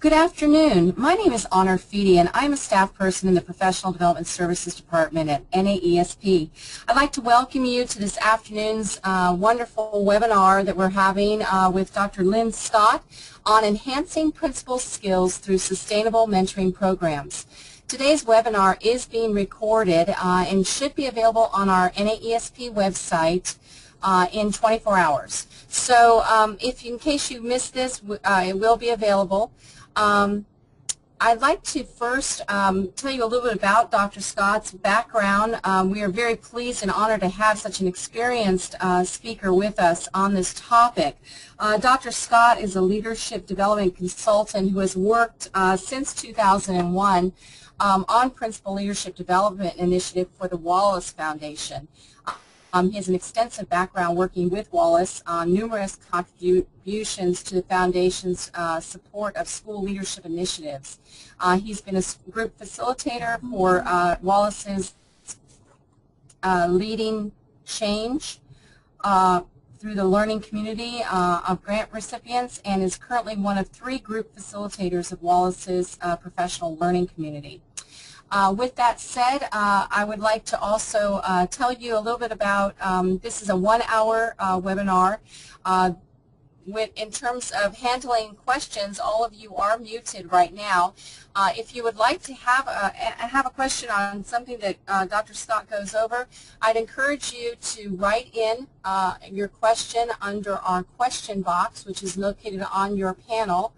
Good afternoon. My name is Honor Feedy, and I'm a staff person in the Professional Development Services Department at NAESP. I'd like to welcome you to this afternoon's uh, wonderful webinar that we're having uh, with Dr. Lynn Scott on enhancing principal skills through sustainable mentoring programs. Today's webinar is being recorded uh, and should be available on our NAESP website uh, in 24 hours. So um, if in case you missed this, uh, it will be available. Um, I'd like to first um, tell you a little bit about Dr. Scott's background. Um, we are very pleased and honored to have such an experienced uh, speaker with us on this topic. Uh, Dr. Scott is a leadership development consultant who has worked uh, since 2001 um, on Principal Leadership Development Initiative for the Wallace Foundation. Um, he has an extensive background working with Wallace on numerous contributions to the Foundation's uh, support of school leadership initiatives. Uh, he's been a group facilitator for uh, Wallace's uh, Leading Change uh, through the learning community uh, of grant recipients and is currently one of three group facilitators of Wallace's professional learning community. Uh, with that said, uh, I would like to also uh, tell you a little bit about, um, this is a one-hour uh, webinar. Uh, in terms of handling questions, all of you are muted right now. Uh, if you would like to have a, have a question on something that Dr. Scott goes over, I'd encourage you to write in your question under our question box, which is located on your panel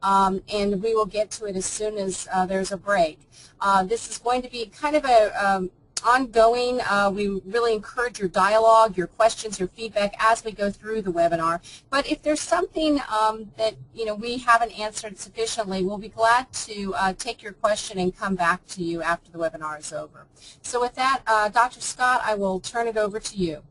um, and we will get to it as soon as there's a break. Uh, this is going to be kind of a um, ongoing. Uh, we really encourage your dialogue, your questions, your feedback as we go through the webinar. But if there's something um, that you know we haven't answered sufficiently, we'll be glad to uh, take your question and come back to you after the webinar is over. So with that, uh, Dr. Scott, I will turn it over to you.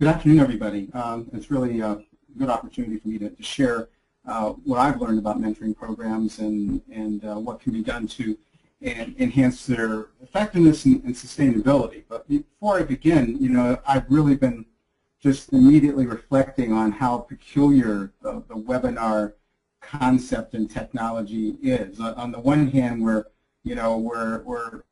Good afternoon, everybody. Um, it's really a good opportunity for me to, to share uh, what I've learned about mentoring programs and, and uh, what can be done to enhance their effectiveness and, and, sustainability. But before I begin, you know, I've really been just immediately reflecting on how peculiar the, the webinar concept and technology is. On the one hand, we're, you know, we're, we're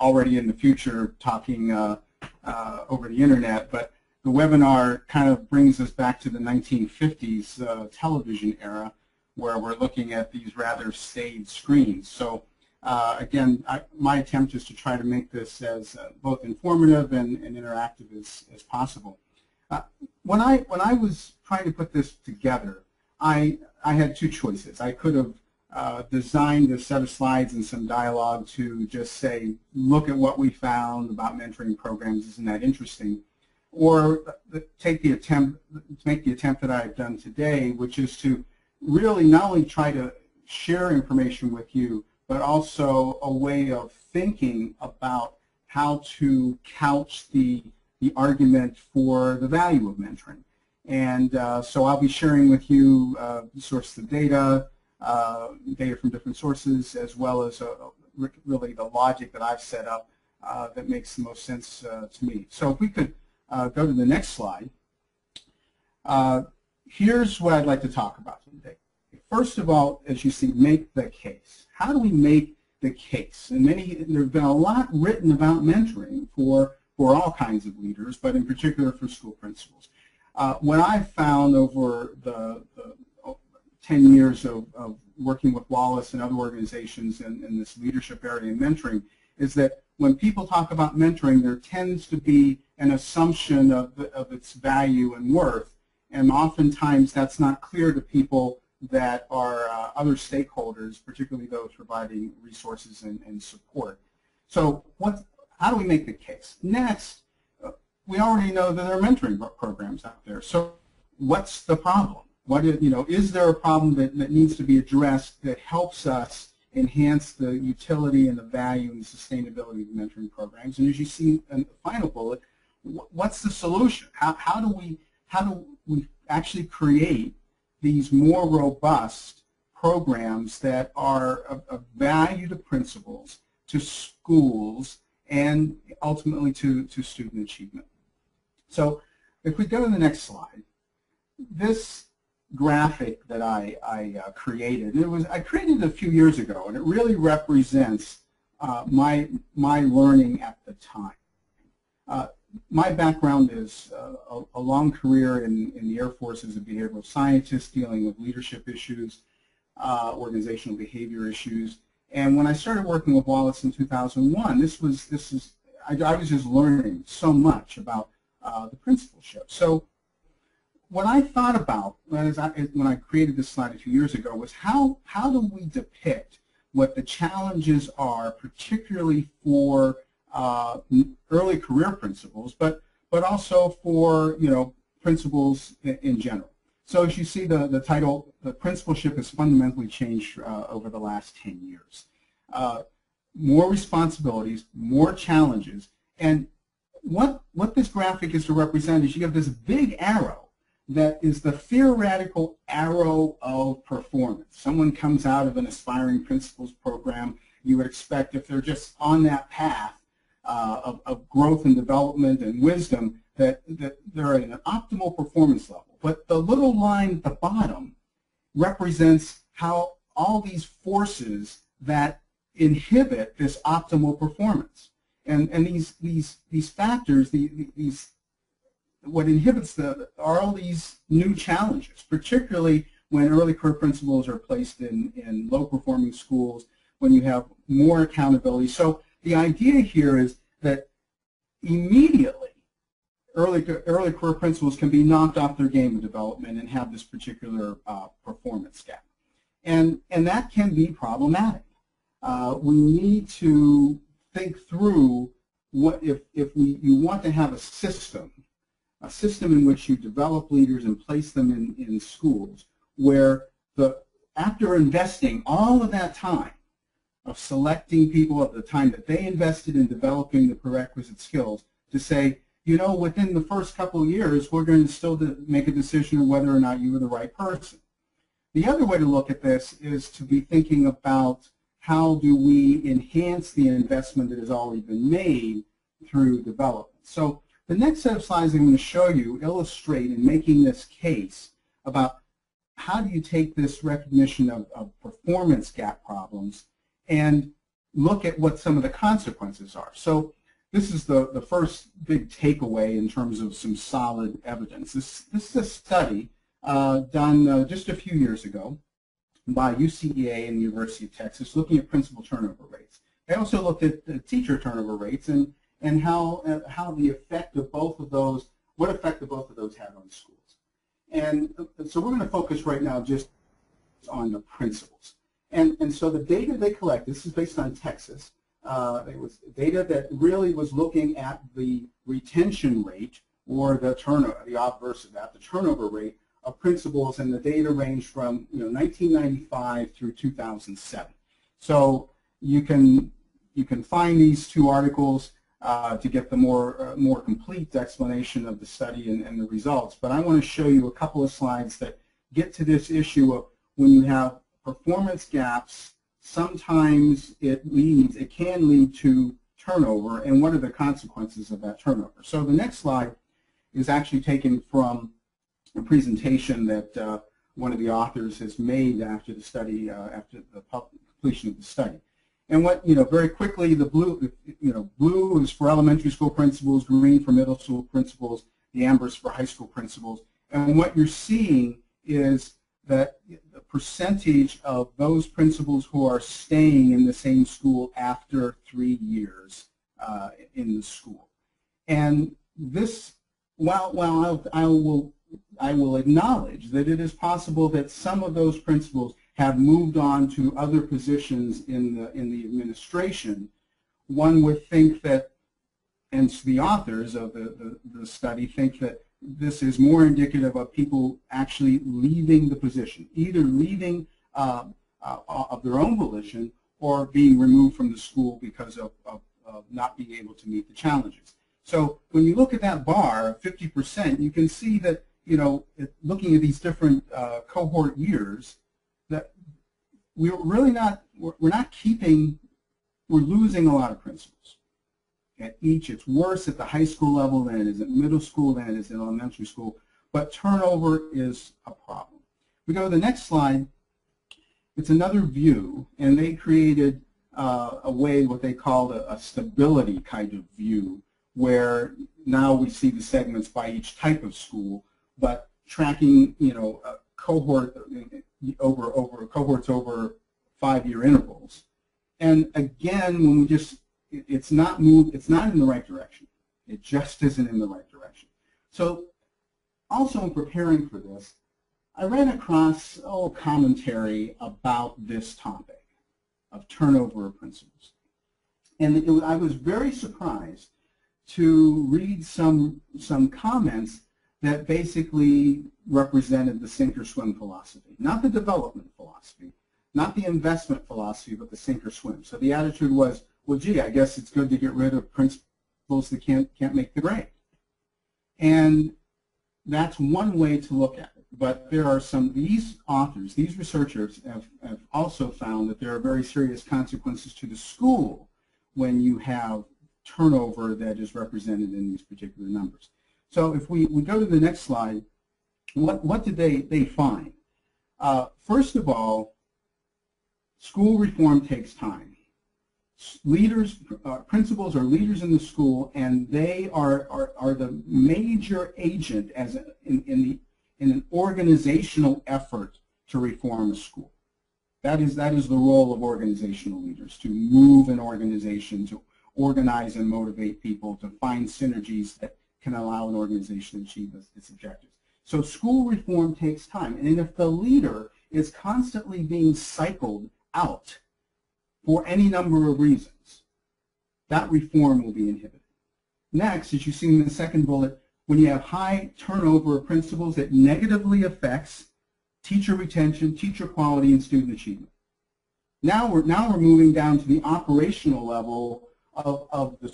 already in the future talking uh, uh, over the internet, but the webinar kind of brings us back to the 1950s uh, television era where we're looking at these rather staid screens. So uh, again, I, my attempt is to try to make this as uh, both informative and, and interactive as, as possible. Uh, when, I, when I was trying to put this together, I, I had two choices. I could have uh, designed a set of slides and some dialogue to just say, look at what we found about mentoring programs, isn't that interesting? Or take the attempt, to make the attempt that I've done today, which is to really not only try to share information with you, but also a way of thinking about how to couch the, the argument for the value of mentoring. And uh, so I'll be sharing with you uh, sources of data, uh, data from different sources, as well as uh, really the logic that I've set up uh, that makes the most sense uh, to me. So if we could uh, go to the next slide. Uh, here's what I'd like to talk about today. First of all, as you see, make the case. How do we make the case? And many, there have been a lot written about mentoring for, for all kinds of leaders, but in particular for school principals. Uh, what I've found over the, the 10 years of, of, working with Wallace and other organizations in, in this leadership area and mentoring is that when people talk about mentoring, there tends to be an assumption of, of its value and worth, and oftentimes that's not clear to people that are uh, other stakeholders, particularly those providing resources and, and support. So what, how do we make the case? Next, uh, we already know that there are mentoring programs out there. So what's the problem? What is, you know, is there a problem that, that needs to be addressed that helps us enhance the utility and the value and the sustainability of mentoring programs. And as you see in the final bullet, what's the solution? How, how do we how do we actually create these more robust programs that are of, of value to principals, to schools, and ultimately to, to student achievement? So if we go to the next slide, this graphic that I, I uh, created. It was I created it a few years ago, and it really represents uh, my my learning at the time. Uh, my background is uh, a, a, long career in, in the Air Force as a behavioral scientist dealing with leadership issues, uh, organizational behavior issues. And when I started working with Wallace in 2001, this was this is I, I was just learning so much about uh, the principalship. So what I thought about when I, when I created this slide a few years ago was how, how do we depict what the challenges are, particularly for uh, early career principals, but, but also for you know, principals in, in, general. So as you see, the, the title, the principalship has fundamentally changed uh, over the last 10 years. Uh, more responsibilities, more challenges, and what, what this graphic is to represent is you have this big arrow that is the theoretical arrow of performance. Someone comes out of an aspiring principals program, you would expect if they're just on that path uh, of, of, growth and development and wisdom, that, that they're at an optimal performance level. But the little line at the bottom represents how all these forces that inhibit this optimal performance. And, and these, these, these factors, the, these what inhibits them are all these new challenges, particularly when early career principals are placed in, in low-performing schools, when you have more accountability. So the idea here is that immediately early, early career principals can be knocked off their game of development and have this particular uh, performance gap. And, and that can be problematic. Uh, we need to think through what if, if we, you want to have a system a system in which you develop leaders and place them in, in schools where the after investing all of that time of selecting people at the time that they invested in developing the prerequisite skills to say, you know, within the first couple of years, we're going to still make a decision of whether or not you were the right person. The other way to look at this is to be thinking about how do we enhance the investment that has already been made through development. So the next set of slides I'm going to show you illustrate in making this case about how do you take this recognition of, of performance gap problems and look at what some of the consequences are. So this is the, the first big takeaway in terms of some solid evidence. This, this is a study uh, done uh, just a few years ago by UCEA and the University of Texas looking at principal turnover rates. They also looked at the teacher turnover rates and and how, uh, how the effect of both of those, what effect of both of those had on schools. And uh, so we're going to focus right now just on the principals. And, and so the data they collect, this is based on Texas, uh, it was data that really was looking at the retention rate or the turnover, the obverse of that, the turnover rate of principals, and the data ranged from you know 1995 through 2007. So you can you can find these two articles uh, to get the more, uh, more complete explanation of the study and, and the results. But I want to show you a couple of slides that get to this issue of when you have performance gaps, sometimes it leads, it can lead to turnover, and what are the consequences of that turnover. So the next slide is actually taken from a presentation that uh, one of the authors has made after the study, uh, after the completion of the study. And what, you know, very quickly, the blue, you know, blue is for elementary school principals, green for middle school principals, the amber is for high school principals. And what you're seeing is that the percentage of those principals who are staying in the same school after three years uh, in the school. And this, while, while I will, I will acknowledge that it is possible that some of those principals have moved on to other positions in the, in the administration, one would think that, and the authors of the, the, the study think that this is more indicative of people actually leaving the position, either leaving uh, uh, of their own volition or being removed from the school because of, of, of, not being able to meet the challenges. So when you look at that bar, of 50%, you can see that, you know, looking at these different uh, cohort years, that we're really not, we're, not keeping, we're losing a lot of principals. At each, it's worse at the high school level than it is at middle school than it is at elementary school, but turnover is a problem. We go to the next slide. It's another view, and they created uh, a way, what they called a, a stability kind of view, where now we see the segments by each type of school, but tracking, you know, a cohort over over cohorts over five-year intervals. And again, when we just, it's not moved, it's not in the right direction. It just isn't in the right direction. So also in preparing for this, I ran across oh, commentary about this topic of turnover of principals. And it, I was very surprised to read some, some comments that basically represented the sink or swim philosophy, not the development philosophy, not the investment philosophy, but the sink or swim. So the attitude was, well, gee, I guess it's good to get rid of principals that can't, can't make the grade. And that's one way to look at it. But there are some, these authors, these researchers have, have also found that there are very serious consequences to the school when you have turnover that is represented in these particular numbers. So if we, we go to the next slide, what, what did they, they find? Uh, first of all, school reform takes time. Leaders, uh, principals are leaders in the school, and they are, are, are the major agent as a, in, in, the, in an organizational effort to reform a school. That is, that is the role of organizational leaders, to move an organization, to organize and motivate people, to find synergies that can allow an organization to achieve its objectives. So school reform takes time. And if the leader is constantly being cycled out for any number of reasons, that reform will be inhibited. Next, as you see in the second bullet, when you have high turnover of principals, it negatively affects teacher retention, teacher quality, and student achievement. Now we're, now we're moving down to the operational level of, of the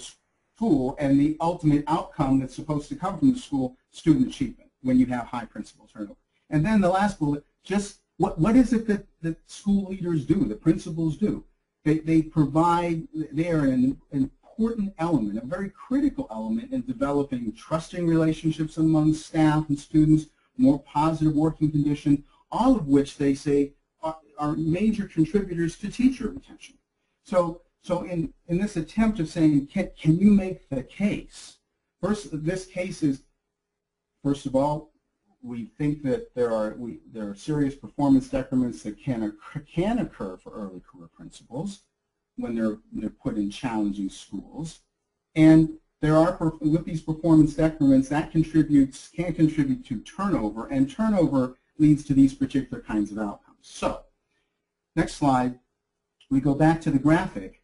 school and the ultimate outcome that's supposed to come from the school, student achievement, when you have high principal turnover. And then the last bullet, just what, what is it that, that school leaders do, the principals do? They, they provide, they are an important element, a very critical element in developing trusting relationships among staff and students, more positive working condition, all of which they say are, are major contributors to teacher retention. So so in, in this attempt of saying, can, can you make the case? First, this case is, first of all, we think that there are we, there are serious performance decrements that can occur, can occur for early career principals when they're they're put in challenging schools, and there are with these performance decrements that contributes can contribute to turnover, and turnover leads to these particular kinds of outcomes. So, next slide, we go back to the graphic,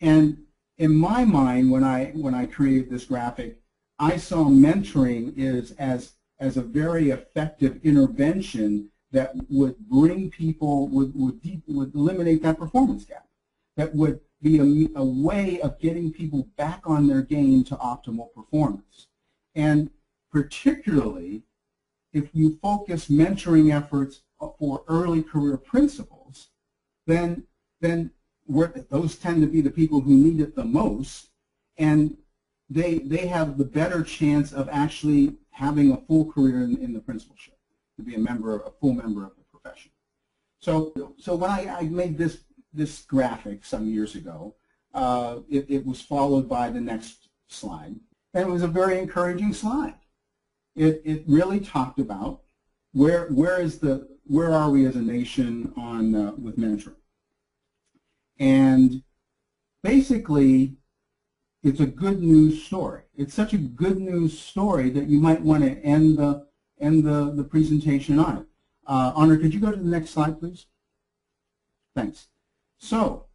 and in my mind, when I when I created this graphic, I saw mentoring is as as a very effective intervention that would bring people would would, deep, would eliminate that performance gap. That would be a, a way of getting people back on their game to optimal performance. And particularly if you focus mentoring efforts for early career principals, then then where those tend to be the people who need it the most, and they they have the better chance of actually having a full career in, in the principalship, to be a member, a full member of the profession. So so when I, I made this this graphic some years ago, uh, it, it was followed by the next slide, and it was a very encouraging slide. It it really talked about where where is the where are we as a nation on uh, with mentoring and basically, it's a good news story. It's such a good news story that you might want to end the end the, the presentation on it. Uh, Honor, could you go to the next slide, please? Thanks. So,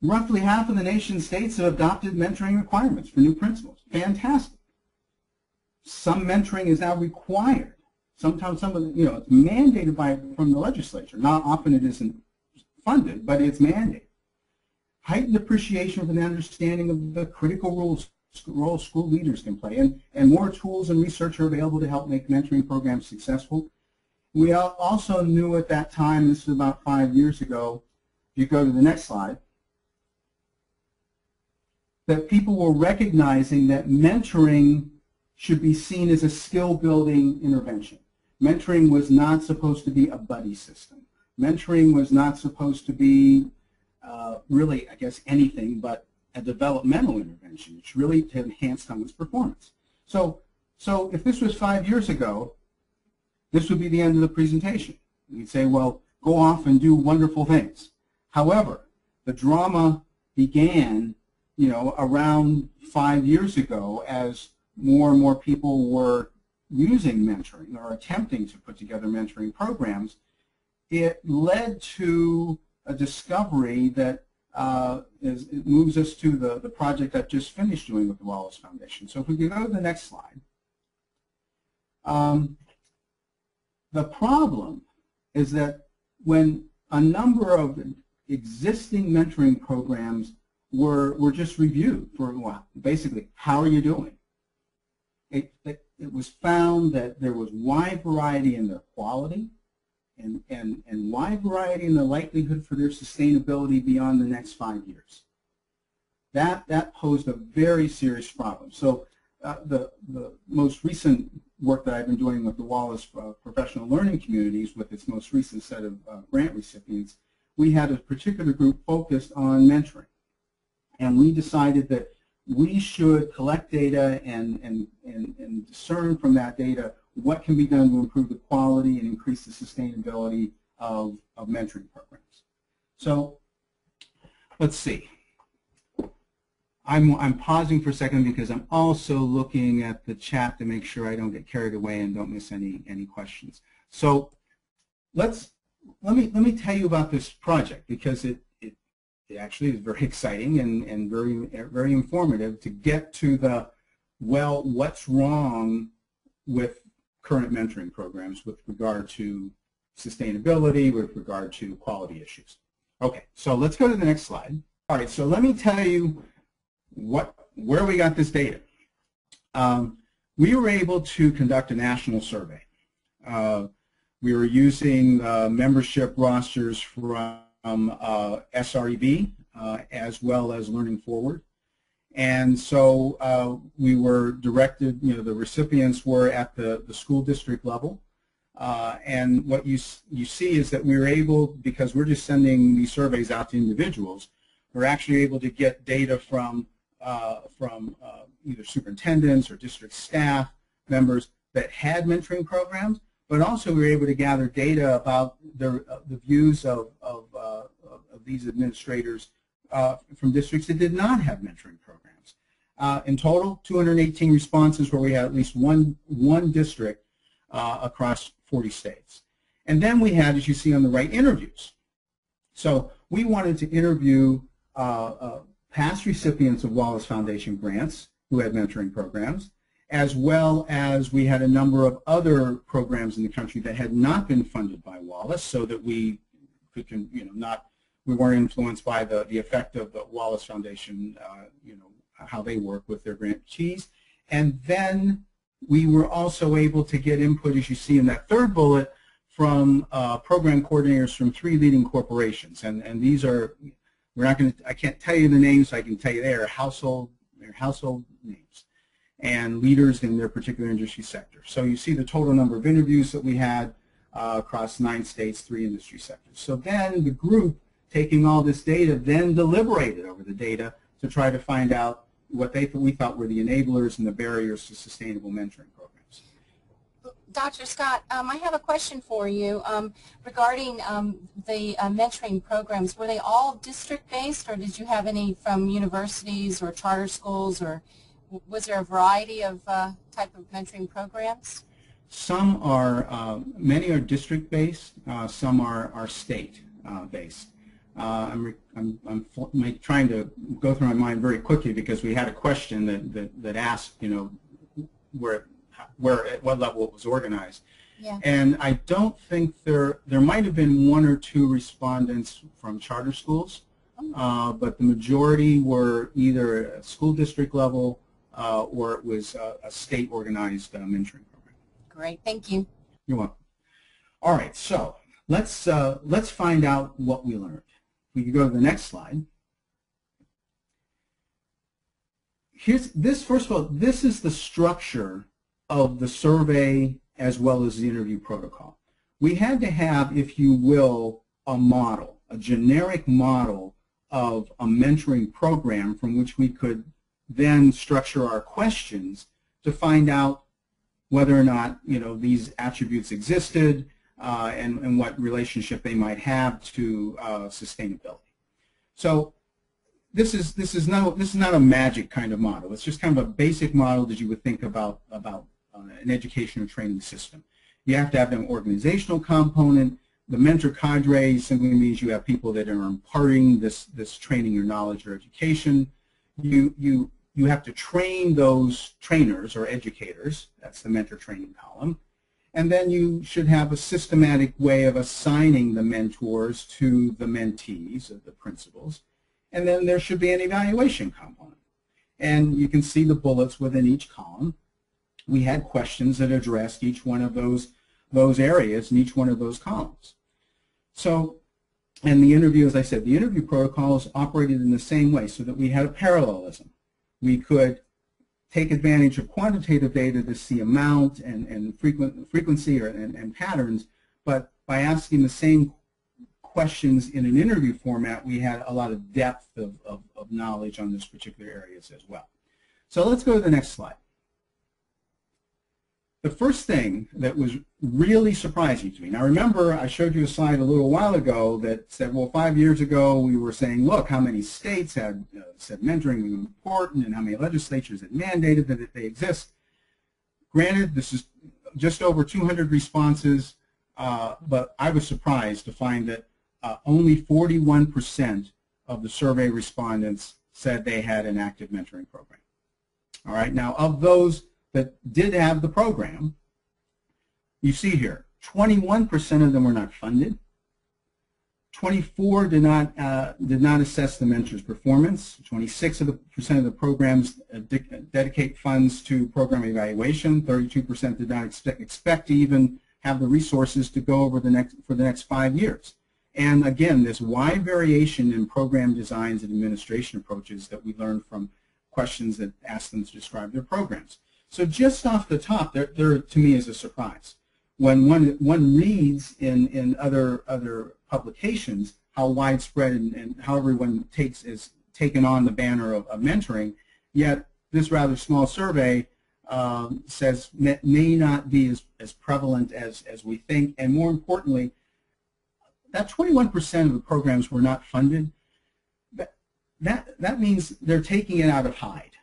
roughly half of the nation's states have adopted mentoring requirements for new principals. Fantastic. Some mentoring is now required. Sometimes some of the, you know, it's mandated by from the legislature. Not often it isn't funded, but it's mandated heightened appreciation of an understanding of the critical roles role school leaders can play, and, and more tools and research are available to help make mentoring programs successful. We also knew at that time, this is about five years ago, if you go to the next slide, that people were recognizing that mentoring should be seen as a skill-building intervention. mentoring was not supposed to be a buddy system. Mentoring was not supposed to be uh, really, I guess, anything but a developmental intervention. It's really to enhance someone's performance. So, so if this was five years ago, this would be the end of the presentation. We'd say, well, go off and do wonderful things. However, the drama began, you know, around five years ago as more and more people were using mentoring or attempting to put together mentoring programs. It led to a discovery that uh, is, moves us to the, the project I've just finished doing with the Wallace Foundation. So if we could go to the next slide. Um, the problem is that when a number of existing mentoring programs were, were just reviewed for well, basically, how are you doing? It, it, it was found that there was wide variety in their quality and, and, and wide variety in the likelihood for their sustainability beyond the next five years. That, that posed a very serious problem. So uh, the, the most recent work that I've been doing with the Wallace uh, Professional Learning Communities with its most recent set of uh, grant recipients, we had a particular group focused on mentoring. And we decided that we should collect data and, and, and, and discern from that data what can be done to improve the quality and increase the sustainability of, of mentoring programs. So let's see. I'm, I'm pausing for a second because I'm also looking at the chat to make sure I don't get carried away and don't miss any, any questions. So let's, let me, let me tell you about this project because it, it, it actually is very exciting and, and very, very informative to get to the, well, what's wrong with current mentoring programs with regard to sustainability, with regard to quality issues. Okay, so let's go to the next slide. All right, so let me tell you what, where we got this data. Um, we were able to conduct a national survey. Uh, we were using uh, membership rosters from uh, SREB uh, as well as Learning Forward. And so uh, we were directed, you know, the recipients were at the, the school district level. Uh, and what you, you see is that we were able, because we're just sending these surveys out to individuals, we're actually able to get data from uh, from uh, either superintendents or district staff members that had mentoring programs, but also we were able to gather data about the, uh, the views of, of, uh, of these administrators from districts that did not have mentoring programs. Uh, in total, 218 responses where we had at least one, one district across 40 states. And then we had, as you see on the right, interviews. So we wanted to interview uh, past recipients of Wallace Foundation grants who had mentoring programs, as well as we had a number of other programs in the country that had not been funded by Wallace so that we could, you know, not, we weren't influenced by the, the effect of the Wallace Foundation, uh, you know, how they work with their grantees. And then we were also able to get input, as you see in that third bullet, from uh, program coordinators from three leading corporations. And, and these are we're not going to, I can't tell you the names, I can tell you they are household, they're household names and leaders in their particular industry sector. So you see the total number of interviews that we had uh, across nine states, three industry sectors. So then the group taking all this data then deliberated over the data to try to find out what they we thought were the enablers and the barriers to sustainable mentoring programs. Dr. Scott, um, I have a question for you um, regarding um, the uh, mentoring programs. Were they all district-based, or did you have any from universities or charter schools, or was there a variety of uh, type of mentoring programs? Some are, uh, many are district-based, uh, some are, are state-based. Uh, I'm, I'm, I'm trying to go through my mind very quickly because we had a question that, that, that asked, you know, where where at what level it was organized. Yeah. And I don't think there there might have been one or two respondents from charter schools, oh. uh, but the majority were either at school district level uh, or it was a, a state organized uh, mentoring program. Great, thank you. You're welcome. All right, so let's uh, let's find out what we learned. We can go to the next slide. Here's this. First of all, this is the structure of the survey as well as the interview protocol. We had to have, if you will, a model, a generic model of a mentoring program from which we could then structure our questions to find out whether or not you know these attributes existed uh, and, and what relationship they might have to uh, sustainability. So this is this is not this is not a magic kind of model. It's just kind of a basic model that you would think about about uh, an education or training system. You have to have an organizational component. The mentor cadre simply means you have people that are imparting this this training or knowledge or education. You you you have to train those trainers or educators. That's the mentor training column. And then you should have a systematic way of assigning the mentors to the mentees, of the principals. And then there should be an evaluation component. And you can see the bullets within each column. We had questions that addressed each one of those, those areas in each one of those columns. So, and the interview, as I said, the interview protocols operated in the same way so that we had a parallelism we could take advantage of quantitative data to see amount and, and frequent, frequency or, and, and patterns, but by asking the same questions in an interview format, we had a lot of depth of, of, of knowledge on those particular areas as well. So let's go to the next slide the first thing that was really surprising to me, now remember I showed you a slide a little while ago that said, well, five years ago we were saying, look, how many states had uh, said mentoring was important and how many legislatures had mandated that they exist. Granted, this is just over 200 responses, uh, but I was surprised to find that uh, only 41% of the survey respondents said they had an active mentoring program. All right, now of those that did have the program, you see here, 21% of them were not funded. 24 did not uh, did not assess the mentor's performance. 26 of the percent of the programs uh, de dedicate funds to program evaluation. 32% did not expect, expect to even have the resources to go over the next for the next five years. And again, this wide variation in program designs and administration approaches that we learned from questions that ask them to describe their programs. So just off the top, there, there to me is a surprise. When one, one reads in, in other, other publications how widespread and, and how everyone takes is taken on the banner of, of mentoring, yet this rather small survey um, says may, may not be as, as prevalent as, as we think, and more importantly, that 21% of the programs were not funded. That, that, that means they're taking it out of hide.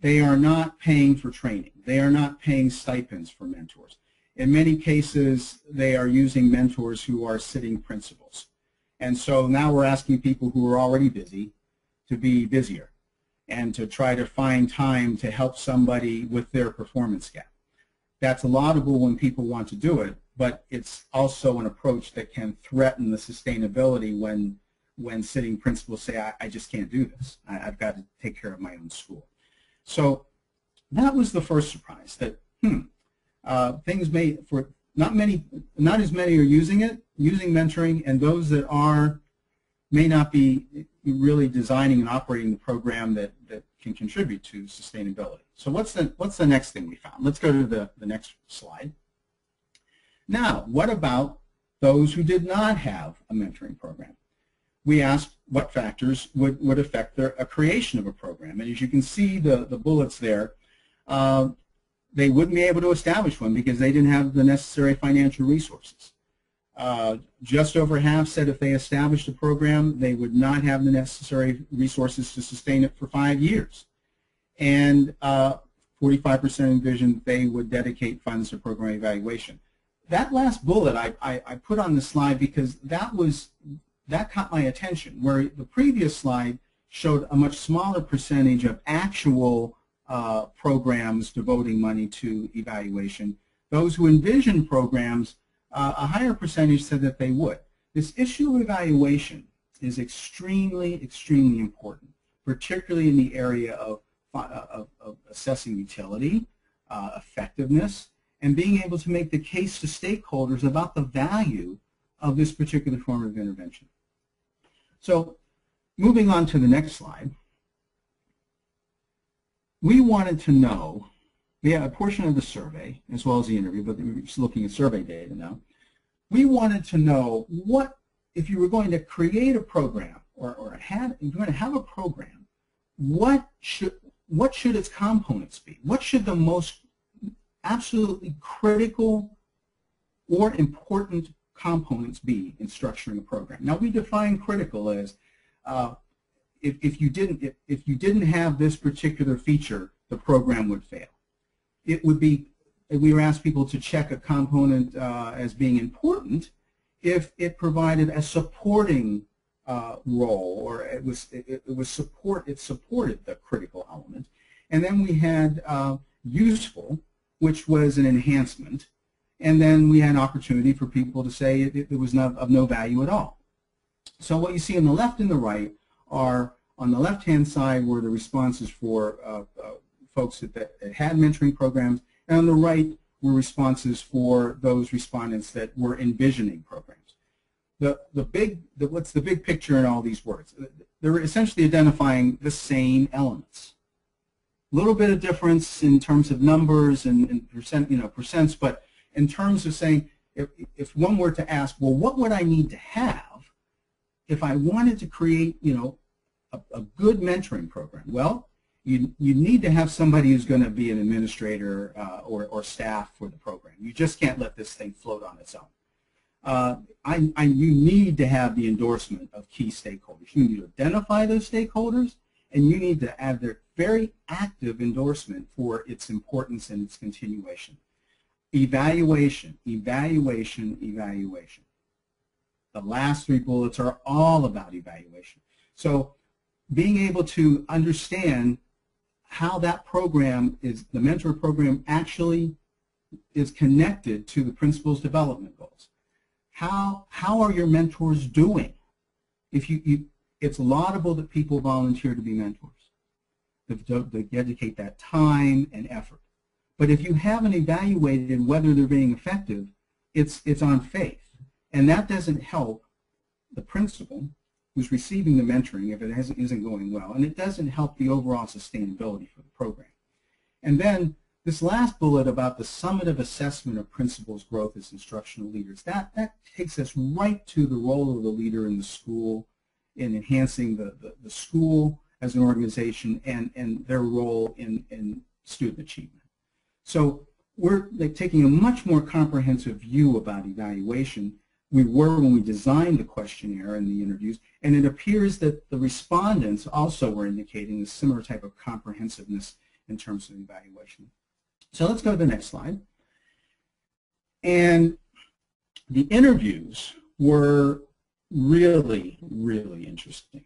They are not paying for training. They are not paying stipends for mentors. In many cases, they are using mentors who are sitting principals. And so now we're asking people who are already busy to be busier and to try to find time to help somebody with their performance gap. That's laudable when people want to do it, but it's also an approach that can threaten the sustainability when when sitting principals say, I, I just can't do this. I, I've got to take care of my own school. So that was the first surprise that, hmm, uh, things may, for not many, not as many are using it, using mentoring, and those that are may not be really designing and operating the program that, that can contribute to sustainability. So what's the, what's the next thing we found? Let's go to the, the next slide. Now, what about those who did not have a mentoring program? We asked what factors would, would affect the creation of a program. And as you can see the, the bullets there, uh, they wouldn't be able to establish one because they didn't have the necessary financial resources. Uh, just over half said if they established a program, they would not have the necessary resources to sustain it for five years. And 45% uh, envisioned they would dedicate funds to program evaluation. That last bullet I, I, I put on the slide because that was that caught my attention, where the previous slide showed a much smaller percentage of actual uh, programs devoting money to evaluation. Those who envision programs, uh, a higher percentage said that they would. This issue of evaluation is extremely, extremely important, particularly in the area of, uh, of, of assessing utility, uh, effectiveness, and being able to make the case to stakeholders about the value of this particular form of intervention. So moving on to the next slide, we wanted to know we had a portion of the survey as well as the interview, but we're just looking at survey data now. We wanted to know what, if you were going to create a program or, or have, you're going to have a program, what should, what should its components be? What should the most absolutely critical or important components be in structuring a program? Now we define critical as uh, if, if you didn't if, if you didn't have this particular feature, the program would fail. It would be we were asked people to check a component uh, as being important if it provided a supporting uh, role or it was it, it, was support it supported the critical element, and then we had uh, useful, which was an enhancement, and then we had an opportunity for people to say it, it was not, of no value at all. So what you see on the left and the right are on the left-hand side were the responses for uh, uh, folks that, that, had mentoring programs, and on the right were responses for those respondents that were envisioning programs. The, the big, the, what's the big picture in all these words? They're essentially identifying the same elements. A little bit of difference in terms of numbers and, and percent, you know, percents, but in terms of saying, if, if one were to ask, well, what would I need to have if I wanted to create, you know, a, a good mentoring program? Well, you, you need to have somebody who's going to be an administrator uh, or, or staff for the program. You just can't let this thing float on its own. Uh, I, I, you need to have the endorsement of key stakeholders. You need to identify those stakeholders, and you need to have their very active endorsement for its importance and its continuation. Evaluation, evaluation, evaluation. The last three bullets are all about evaluation. So being able to understand how that program is, the mentor program actually is connected to the principal's development goals. How, how are your mentors doing? If you, you, it's laudable that people volunteer to be mentors, to, to dedicate that time and effort. But if you haven't evaluated whether they're being effective, it's, it's on faith. And that doesn't help the principal who's receiving the mentoring if it isn't going well. And it doesn't help the overall sustainability for the program. And then this last bullet about the summative assessment of principals' growth as instructional leaders, that, that takes us right to the role of the leader in the school in enhancing the, the, the school as an organization and, and their role in, in student achievement. So we're like, taking a much more comprehensive view about evaluation we were when we designed the questionnaire and the interviews, and it appears that the respondents also were indicating a similar type of comprehensiveness in terms of evaluation. So let's go to the next slide. And the interviews were really, really interesting,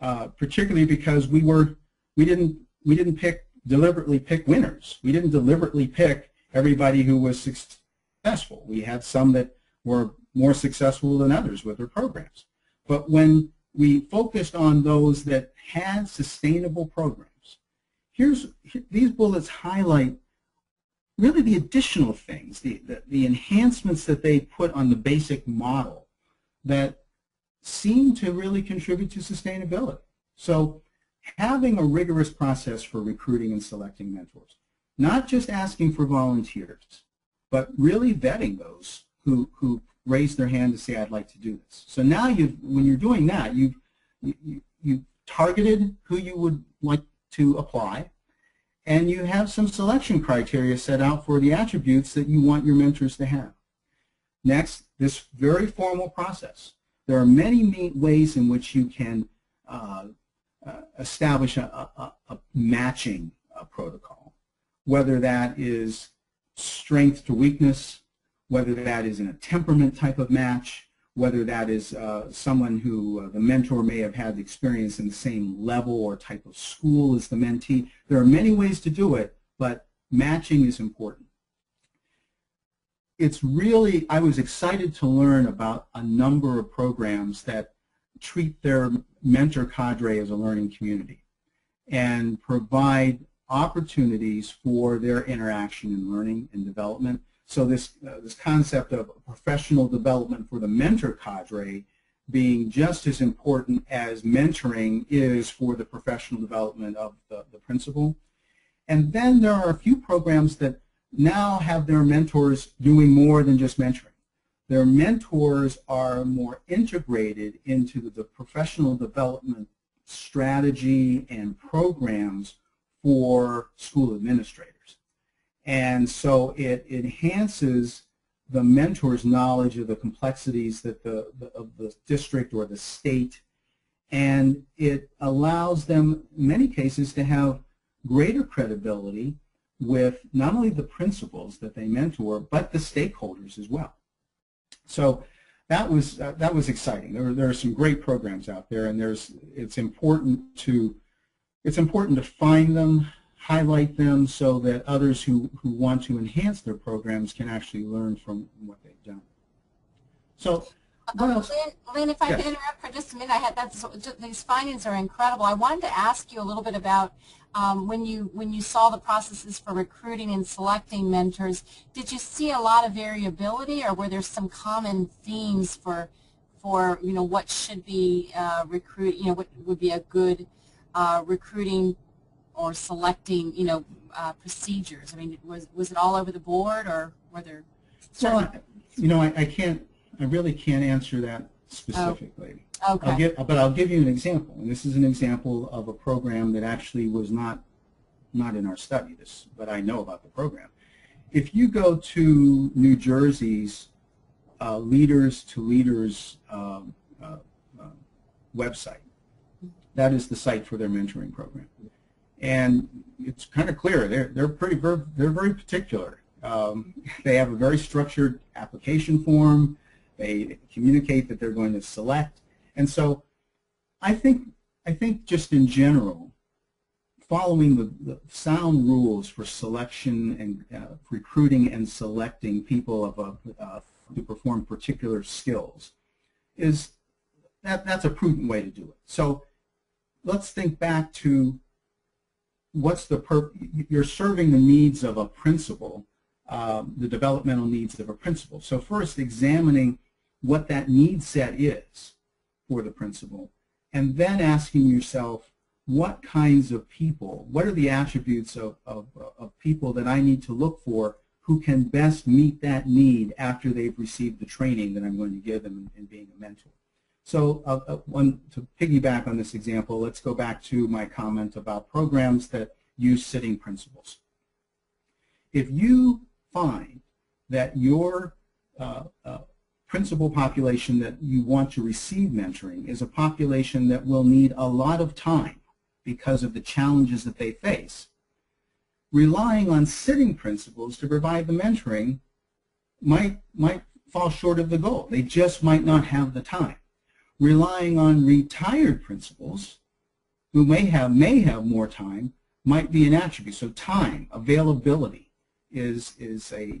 uh, particularly because we were we didn't we didn't pick deliberately pick winners. We didn't deliberately pick everybody who was successful. We had some that were more successful than others with their programs. But when we focused on those that had sustainable programs, here's these bullets highlight really the additional things, the, the, the enhancements that they put on the basic model that seem to really contribute to sustainability. So having a rigorous process for recruiting and selecting mentors, not just asking for volunteers, but really vetting those who, who raise their hand to say, I'd like to do this. So now you've, when you're doing that, you've, you, you targeted who you would like to apply, and you have some selection criteria set out for the attributes that you want your mentors to have. Next, this very formal process. There are many ways in which you can uh, uh, establish a, a, a matching uh, protocol, whether that is strength to weakness, whether that is in a temperament type of match, whether that is uh, someone who uh, the mentor may have had experience in the same level or type of school as the mentee. There are many ways to do it, but matching is important. It's really, I was excited to learn about a number of programs that treat their mentor cadre as a learning community and provide opportunities for their interaction in learning and development so this, uh, this concept of professional development for the mentor cadre being just as important as mentoring is for the professional development of the, the principal. And then there are a few programs that now have their mentors doing more than just mentoring. Their mentors are more integrated into the professional development strategy and programs for school administrators. And so it enhances the mentor's knowledge of the complexities that the, the, of the district or the state, and it allows them, in many cases, to have greater credibility with not only the principals that they mentor, but the stakeholders as well. So that was uh, that was exciting. There, there are some great programs out there, and there's it's important to it's important to find them, highlight them, so that others who who want to enhance their programs can actually learn from what they've done. So. Lynn, Lynn, if I yes. could interrupt for just a minute, I had that's, these findings are incredible. I wanted to ask you a little bit about um, when you when you saw the processes for recruiting and selecting mentors, did you see a lot of variability, or were there some common themes for for you know what should be uh, recruit you know what would be a good uh, recruiting or selecting you know uh, procedures? I mean, was was it all over the board, or were there? Well, you know, I, I can't. I really can't answer that specifically. Oh, okay. I'll but I'll give you an example, and this is an example of a program that actually was not not in our study, this, but I know about the program. If you go to New Jersey's uh, Leaders to Leaders um, uh, uh, website, that is the site for their mentoring program. And it's kind of clear, they're, they're, pretty, they're very particular. Um, they have a very structured application form. They communicate that they're going to select. And so I think, I think just in general, following the, the sound rules for selection and uh, recruiting and selecting people of a, uh, to perform particular skills is that, that's a prudent way to do it. So let's think back to what's the purpose, you're serving the needs of a principal, um, the developmental needs of a principal. So first examining what that need set is for the principal, and then asking yourself, what kinds of people, what are the attributes of, of, of people that I need to look for who can best meet that need after they've received the training that I'm going to give them in, in being a mentor. So uh, uh, one, to piggyback on this example, let's go back to my comment about programs that use sitting principals. If you find that your uh, uh, principal population that you want to receive mentoring is a population that will need a lot of time because of the challenges that they face. Relying on sitting principals to provide the mentoring might, might fall short of the goal. They just might not have the time. Relying on retired principals who may have, may have more time might be an attribute. So time, availability is, is, a,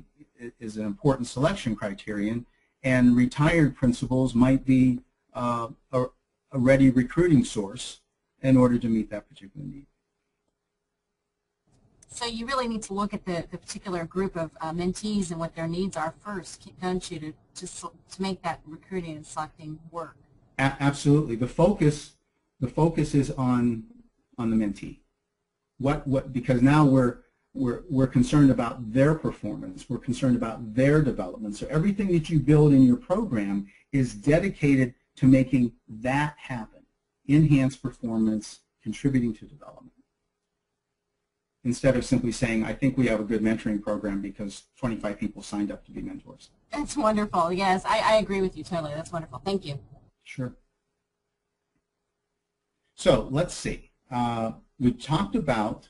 is an important selection criterion and retired principals might be uh, a, a ready recruiting source in order to meet that particular need. So you really need to look at the, the particular group of uh, mentees and what their needs are first, don't you, to, to, to make that recruiting and selecting work? A absolutely. The focus, the focus is on, on the mentee. What, what, because now we're, we're, we're concerned about their performance. We're concerned about their development. So everything that you build in your program is dedicated to making that happen enhance performance, contributing to development. Instead of simply saying, I think we have a good mentoring program because 25 people signed up to be mentors. That's wonderful. Yes, I, I agree with you totally. That's wonderful. Thank you. Sure. So let's see. Uh, we talked about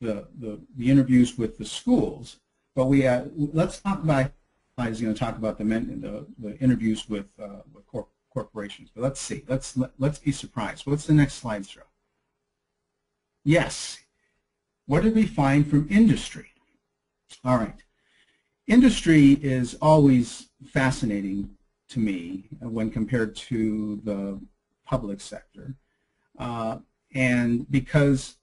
the, the, the, interviews with the schools, but we uh, let's talk about, I was going to talk about the, men, the, the interviews with, uh, with corp corporations. But let's see. Let's let, let's be surprised. What's the next slide throw? Yes. What did we find from industry? All right. Industry is always fascinating to me when compared to the public sector. Uh, and because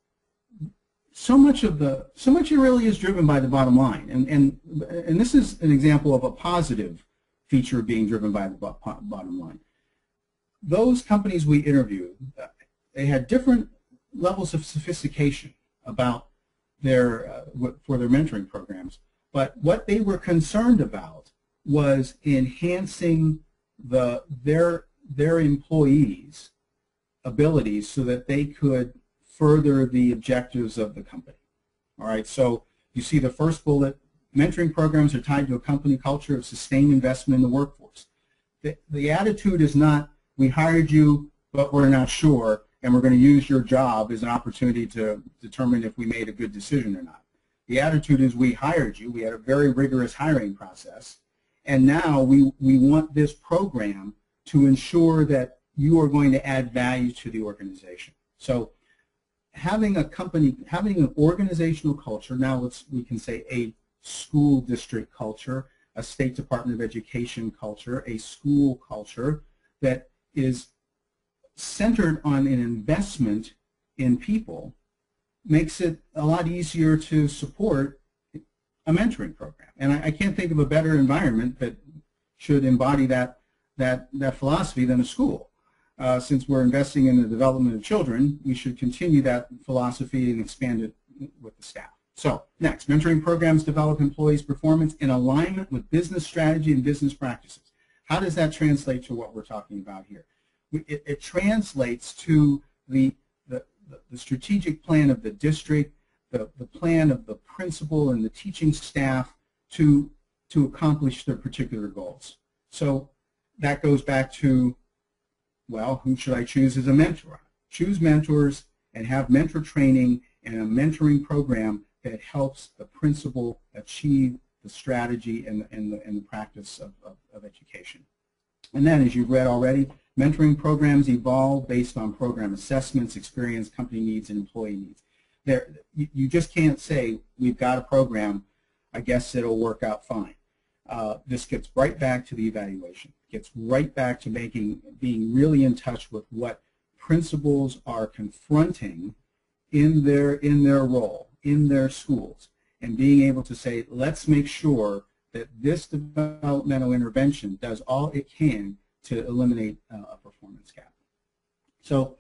so much of the so much it really is driven by the bottom line and and and this is an example of a positive feature of being driven by the bottom line those companies we interviewed, they had different levels of sophistication about their uh, for their mentoring programs. But what they were concerned about was enhancing the their their employees' abilities so that they could further the objectives of the company. All right, so you see the first bullet, mentoring programs are tied to a company culture of sustained investment in the workforce. The, the attitude is not, we hired you, but we're not sure, and we're going to use your job as an opportunity to determine if we made a good decision or not. The attitude is we hired you, we had a very rigorous hiring process, and now we, we want this program to ensure that you are going to add value to the organization. So having a company, having an organizational culture, now let's, we can say a school district culture, a State Department of Education culture, a school culture that is centered on an investment in people makes it a lot easier to support a mentoring program. And I, I can't think of a better environment that should embody that, that, that philosophy than a school. Uh, since we're investing in the development of children, we should continue that philosophy and expand it with the staff. So next, mentoring programs develop employees' performance in alignment with business strategy and business practices. How does that translate to what we're talking about here? It, it translates to the, the, the strategic plan of the district, the, the plan of the principal and the teaching staff to, to accomplish their particular goals. So that goes back to, well, who should I choose as a mentor? Choose mentors and have mentor training and a mentoring program that helps the principal achieve the strategy and, and, the, and the practice of, of, of education. And then, as you've read already, mentoring programs evolve based on program assessments, experience, company needs, and employee needs. There, you, you just can't say, we've got a program, I guess it'll work out fine. Uh, this gets right back to the evaluation. Gets right back to making, being really in touch with what principals are confronting in their, in their role in their schools and being able to say, let's make sure that this developmental intervention does all it can to eliminate uh, a performance gap. So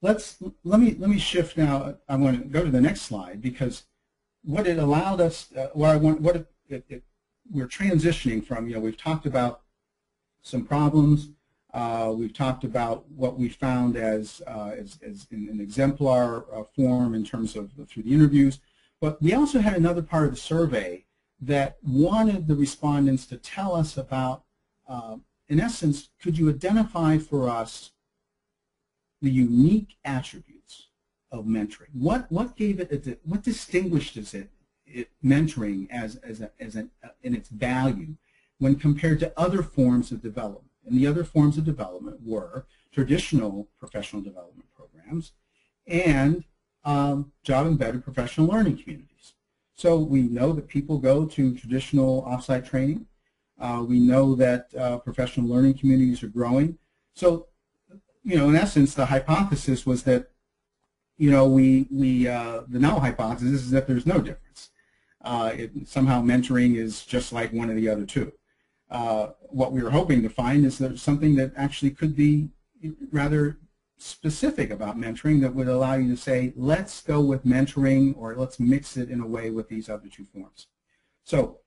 let's let me let me shift now. I want to go to the next slide because what it allowed us, uh, what I want, what it, it, it, we're transitioning from. You know, we've talked about some problems. Uh, we've talked about what we found as, uh, as, as, in an exemplar uh, form in terms of through the interviews. But we also had another part of the survey that wanted the respondents to tell us about, uh, in essence, could you identify for us the unique attributes of mentoring? What, what gave it, what distinguished it, it mentoring as, as, a, as an, in its value when compared to other forms of development? And the other forms of development were traditional professional development programs and um, job-embedded professional learning communities. So we know that people go to traditional offsite training. Uh, we know that uh, professional learning communities are growing. So, you know, in essence, the hypothesis was that, you know, we, we uh, the null hypothesis is that there's no difference. Uh, it, somehow mentoring is just like one of the other two. Uh, what we were hoping to find is there's something that actually could be rather specific about mentoring that would allow you to say, let's go with mentoring or let's mix it in a way with these other two forms. So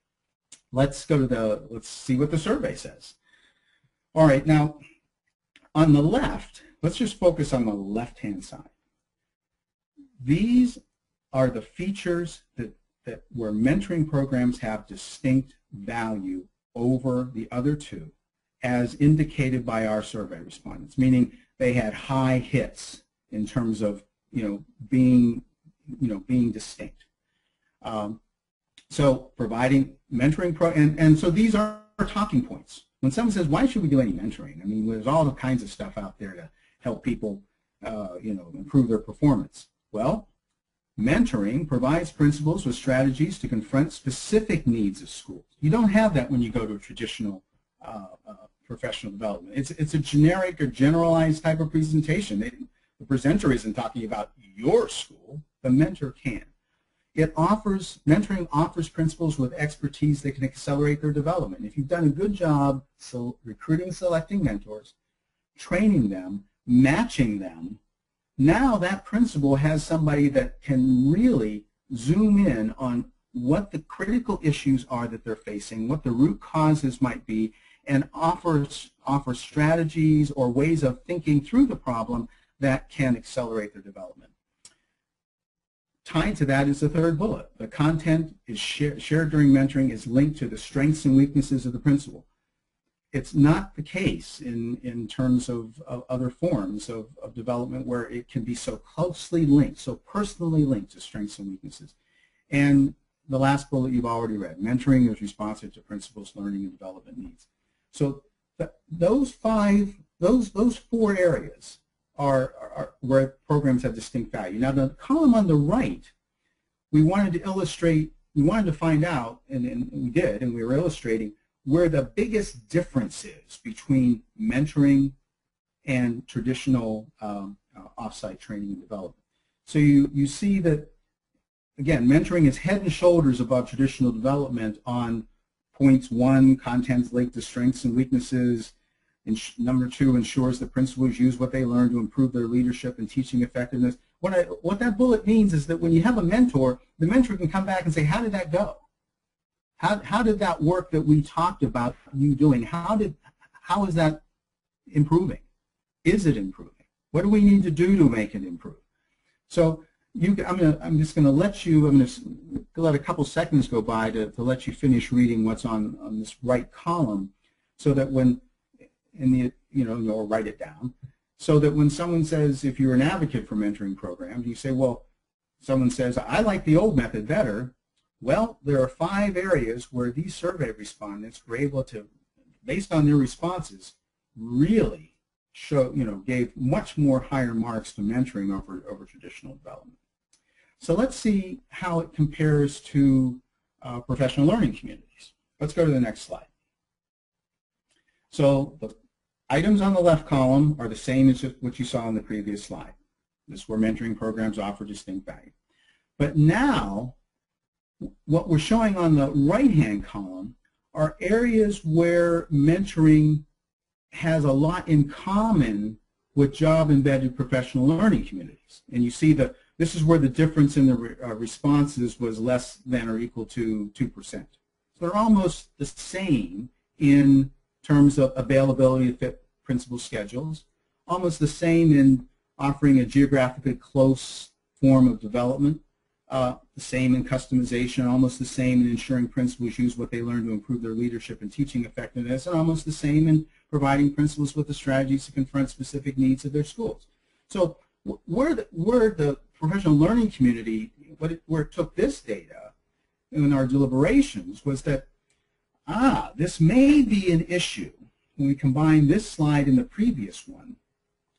let's go to the, let's see what the survey says. All right, now on the left, let's just focus on the left-hand side. These are the features that, that where mentoring programs have distinct value over the other two as indicated by our survey respondents, meaning they had high hits in terms of you know being you know being distinct. Um, so providing mentoring pro and, and so these are talking points. When someone says, why should we do any mentoring? I mean, there's all kinds of stuff out there to help people uh, you know improve their performance. Well, Mentoring provides principals with strategies to confront specific needs of schools. You don't have that when you go to a traditional uh, uh, professional development. It's, it's a generic or generalized type of presentation. The presenter isn't talking about your school. The mentor can. It offers, mentoring offers principals with expertise that can accelerate their development. If you've done a good job so recruiting selecting mentors, training them, matching them now that principal has somebody that can really zoom in on what the critical issues are that they're facing, what the root causes might be, and offers, offer strategies or ways of thinking through the problem that can accelerate their development. Tied to that is the third bullet. The content is share, shared during mentoring is linked to the strengths and weaknesses of the principal. It's not the case in, in terms of, of other forms of, of development where it can be so closely linked, so personally linked to strengths and weaknesses. And the last bullet you've already read, mentoring is responsive to principals' learning and development needs. So th those five, those, those four areas are, are, where programs have distinct value. Now the column on the right, we wanted to illustrate, we wanted to find out, and, and we did, and we were illustrating where the biggest difference is between mentoring and traditional um, uh, offsite training and development. So you, you see that, again, mentoring is head and shoulders above traditional development on points one, contents linked to strengths and weaknesses, And number two, ensures that principals use what they learn to improve their leadership and teaching effectiveness. What, I, what that bullet means is that when you have a mentor, the mentor can come back and say, how did that go? How, how did that work that we talked about you doing, how, did, how is that improving? Is it improving? What do we need to do to make it improve? So you, I'm, gonna, I'm just going to let you, I'm going to let a couple seconds go by to, to let you finish reading what's on, on this right column so that when in the, you know, or write it down, so that when someone says, if you're an advocate for mentoring programs, you say, well, someone says, I like the old method better. Well, there are five areas where these survey respondents were able to, based on their responses, really show, you know, gave much more higher marks to mentoring over, over traditional development. So let's see how it compares to uh, professional learning communities. Let's go to the next slide. So the Items on the left column are the same as what you saw on the previous slide. This is where mentoring programs offer distinct value. But now, what we're showing on the right-hand column are areas where mentoring has a lot in common with job-embedded professional learning communities. And you see that this is where the difference in the re uh, responses was less than or equal to 2%. So they're almost the same in terms of availability to fit principal schedules. Almost the same in offering a geographically close form of development. Uh, the same in customization, almost the same in ensuring principals use what they learn to improve their leadership and teaching effectiveness, and almost the same in providing principals with the strategies to confront specific needs of their schools. So where the, where the professional learning community, what it, where it took this data in our deliberations was that ah, this may be an issue when we combine this slide and the previous one.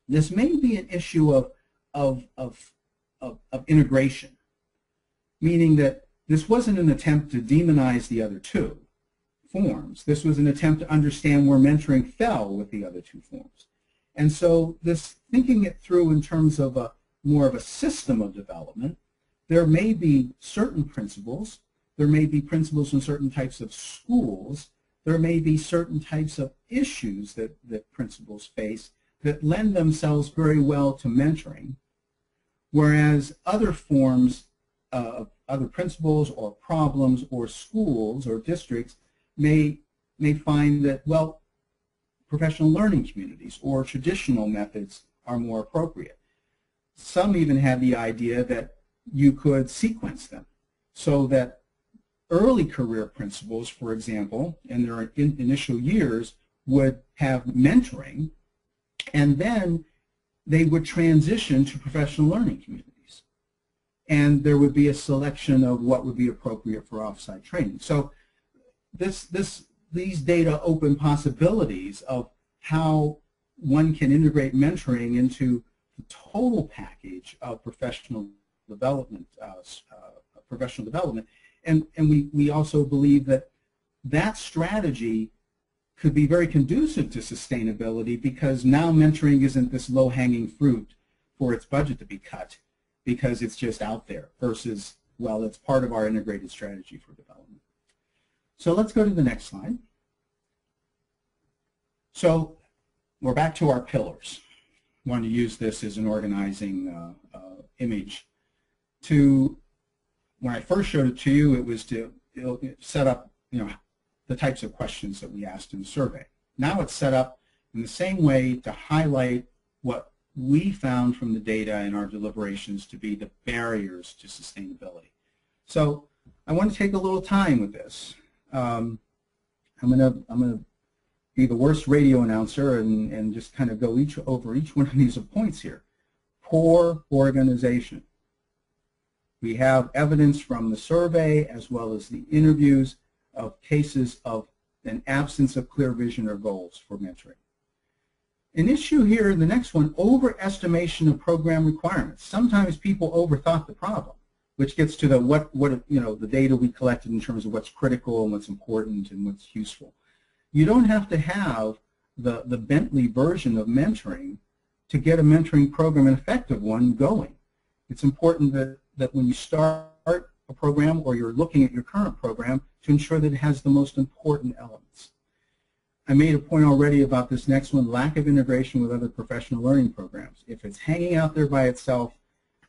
This may be an issue of, of, of, of, of integration, meaning that this wasn't an attempt to demonize the other two forms. This was an attempt to understand where mentoring fell with the other two forms. And so this thinking it through in terms of a more of a system of development, there may be certain principles there may be principals in certain types of schools. There may be certain types of issues that, that principals face that lend themselves very well to mentoring, whereas other forms of other principals or problems or schools or districts may, may find that, well, professional learning communities or traditional methods are more appropriate. Some even have the idea that you could sequence them so that early career principals, for example, in their in initial years would have mentoring, and then they would transition to professional learning communities. And there would be a selection of what would be appropriate for offsite training. So this, this, these data open possibilities of how one can integrate mentoring into the total package of professional development, uh, uh, professional development and, and we, we also believe that that strategy could be very conducive to sustainability because now mentoring isn't this low-hanging fruit for its budget to be cut because it's just out there versus, well, it's part of our integrated strategy for development. So let's go to the next slide. So we're back to our pillars. I want to use this as an organizing uh, uh, image to when I first showed it to you, it was to set up, you know, the types of questions that we asked in the survey. Now it's set up in the same way to highlight what we found from the data in our deliberations to be the barriers to sustainability. So I want to take a little time with this. Um, I'm going to I'm going to be the worst radio announcer and, and just kind of go each over each one of these points here. Poor organization. We have evidence from the survey as well as the interviews of cases of an absence of clear vision or goals for mentoring. An issue here, the next one, overestimation of program requirements. Sometimes people overthought the problem, which gets to the what, what you know, the data we collected in terms of what's critical and what's important and what's useful. You don't have to have the, the Bentley version of mentoring to get a mentoring program, an effective one, going. It's important that, that when you start a program or you're looking at your current program to ensure that it has the most important elements. I made a point already about this next one, lack of integration with other professional learning programs. If it's hanging out there by itself,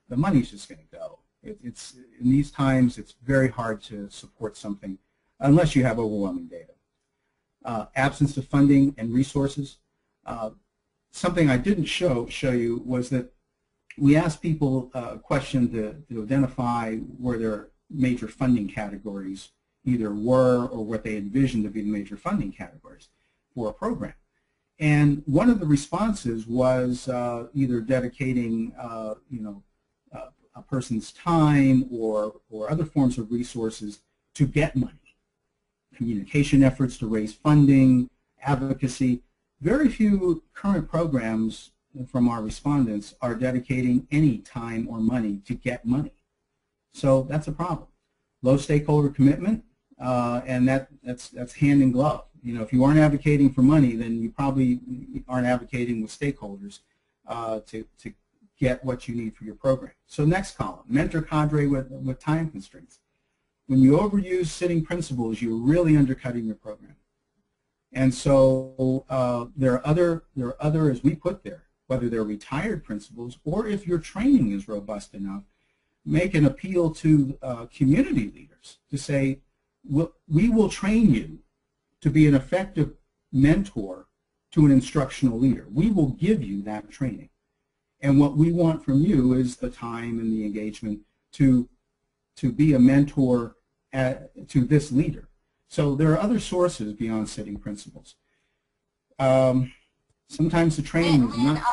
the money's just going to go. It, it's In these times, it's very hard to support something unless you have overwhelming data. Uh, absence of funding and resources. Uh, something I didn't show show you was that we asked people uh, a question to, to identify where their major funding categories either were or what they envisioned to be the major funding categories for a program. And one of the responses was uh, either dedicating, uh, you know, uh, a person's time or, or other forms of resources to get money. Communication efforts to raise funding, advocacy. Very few current programs from our respondents are dedicating any time or money to get money. So that's a problem. Low stakeholder commitment, uh, and that, that's, that's hand in glove. You know, if you aren't advocating for money, then you probably aren't advocating with stakeholders uh, to, to get what you need for your program. So next column, mentor cadre with, with time constraints. When you overuse sitting principals, you're really undercutting your program. And so uh, there are other, there are other, as we put there, whether they're retired principals or if your training is robust enough, make an appeal to uh, community leaders to say, we will train you to be an effective mentor to an instructional leader. We will give you that training. And what we want from you is the time and the engagement to, to be a mentor at, to this leader. So there are other sources beyond sitting principals. Um, Sometimes the training and, is not. Um,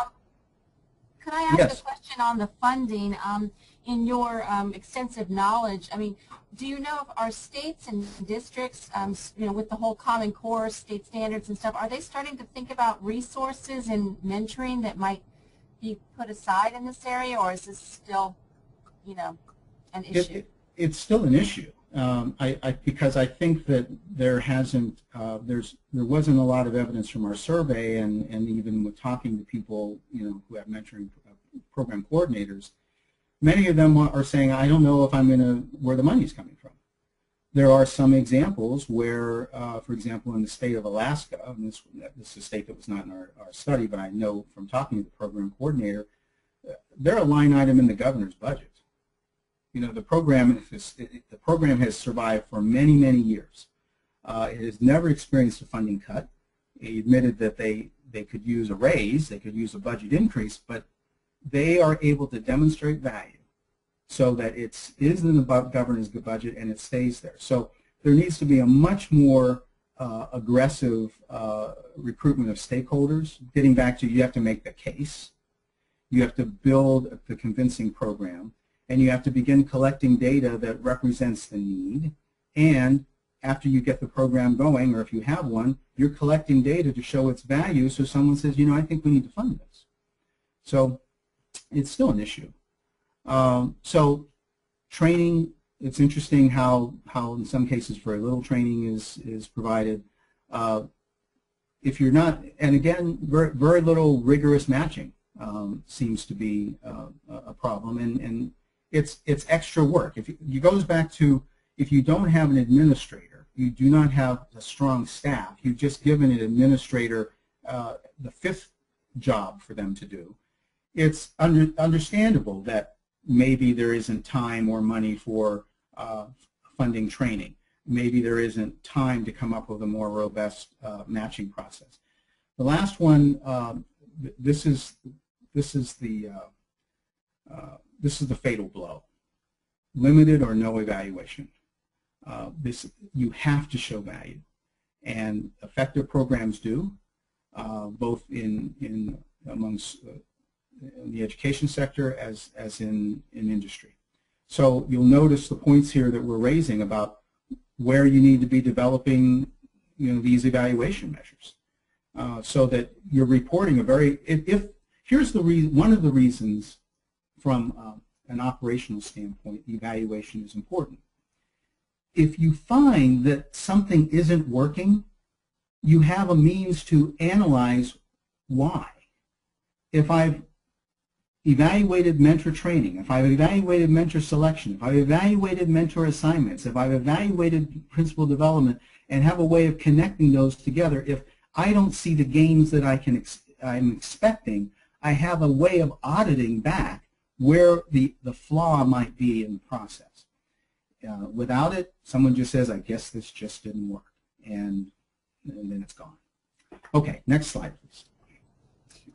could I ask yes. a question on the funding? Um, in your um, extensive knowledge, I mean, do you know if our states and districts, um, you know, with the whole Common Core, state standards and stuff, are they starting to think about resources and mentoring that might be put aside in this area, or is this still, you know, an issue? It, it, it's still an issue um, I, I, because I think that there hasn't, uh, there's, there wasn't a lot of evidence from our survey, and, and even with talking to people, you know, who have mentoring uh, program coordinators, many of them are saying, I don't know if I'm going to, where the money's coming from. There are some examples where, uh, for example, in the state of Alaska, this, this is a state that was not in our, our study, but I know from talking to the program coordinator, they're a line item in the governor's budget you know, the program, the program has survived for many, many years. Uh, it has never experienced a funding cut. He admitted that they, they could use a raise, they could use a budget increase, but they are able to demonstrate value so that it is in the governor's budget and it stays there. So there needs to be a much more uh, aggressive uh, recruitment of stakeholders. Getting back to you have to make the case. You have to build the convincing program and you have to begin collecting data that represents the need. And after you get the program going, or if you have one, you're collecting data to show its value so someone says, you know, I think we need to fund this. So it's still an issue. Um, so training, it's interesting how, how in some cases very little training is, is provided. Uh, if you're not, and again, very, very little rigorous matching um, seems to be uh, a problem. And, and it's it's extra work. If it goes back to if you don't have an administrator, you do not have a strong staff. You've just given an administrator uh, the fifth job for them to do. It's under, understandable that maybe there isn't time or money for uh, funding training. Maybe there isn't time to come up with a more robust uh, matching process. The last one, um, this is this is the uh, uh, this is the fatal blow. Limited or no evaluation. Uh, this you have to show value, and effective programs do, uh, both in in amongst in the education sector as as in in industry. So you'll notice the points here that we're raising about where you need to be developing you know these evaluation measures, uh, so that you're reporting a very if, if here's the one of the reasons from um, an operational standpoint evaluation is important if you find that something isn't working, you have a means to analyze why. If I've evaluated mentor training, if I've evaluated mentor selection, if I've evaluated mentor assignments, if I've evaluated principal development and have a way of connecting those together, if I don't see the gains that I can ex I'm expecting, I have a way of auditing back where the, the flaw might be in the process. Uh, without it, someone just says, I guess this just didn't work, and, and then it's gone. Okay, next slide, please.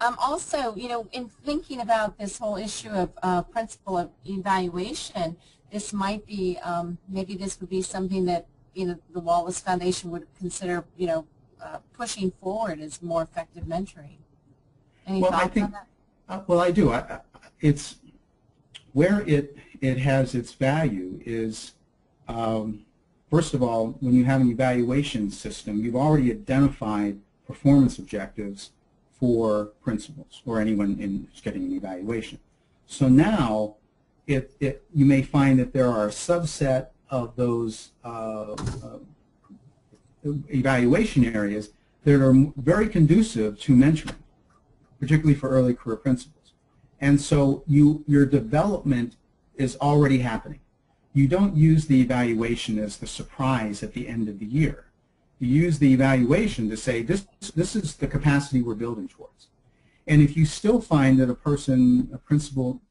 Um, also, you know, in thinking about this whole issue of uh, principle of evaluation, this might be, um, maybe this would be something that, you know, the Wallace Foundation would consider, you know, uh, pushing forward as more effective mentoring. Any well, thoughts I think, on that? Uh, well, I do. I, I, it's where it it has its value is um, first of all, when you have an evaluation system, you've already identified performance objectives for principals or anyone in getting an evaluation. So now, it, it, you may find that there are a subset of those uh, uh, evaluation areas that are very conducive to mentoring, particularly for early career principals. And so you, your development is already happening you don't use the evaluation as the surprise at the end of the year. Use the evaluation to say, this, this is the capacity we're building towards. And if you still find that a person, a principal,